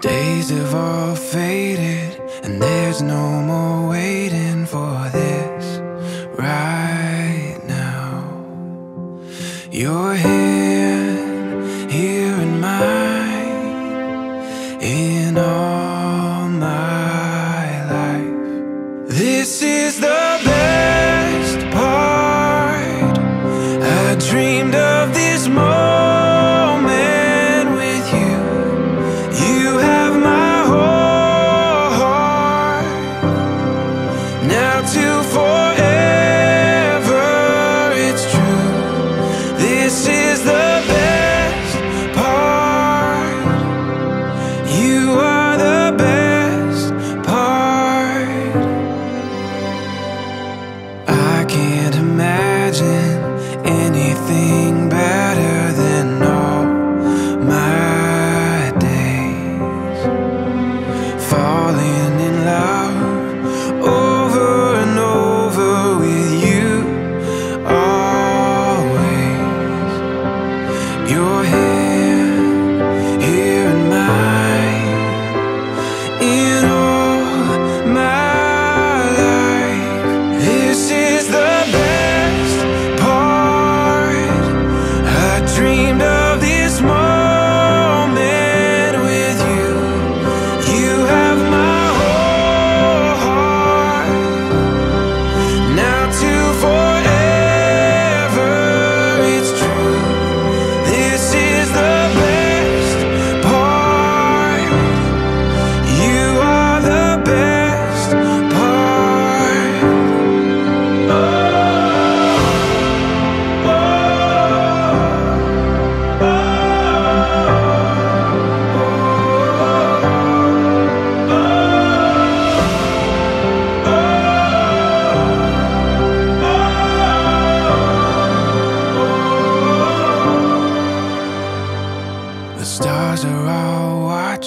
Days have all faded, and there's no more waiting for this right now. You're here, here in mine, in all my life. This is the This is the best part. You are the best part. I can't imagine anything better.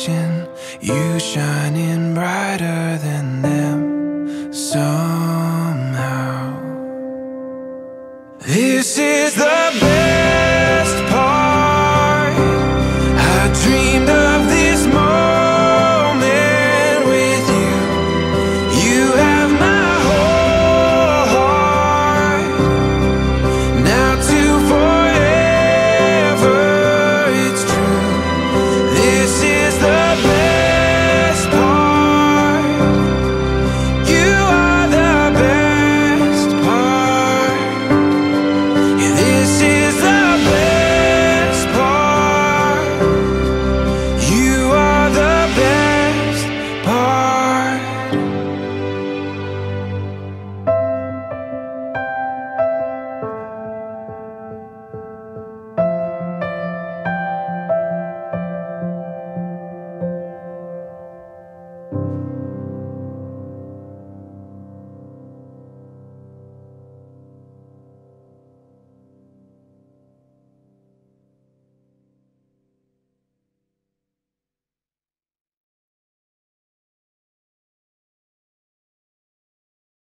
watching you shining brighter than them somehow. This is the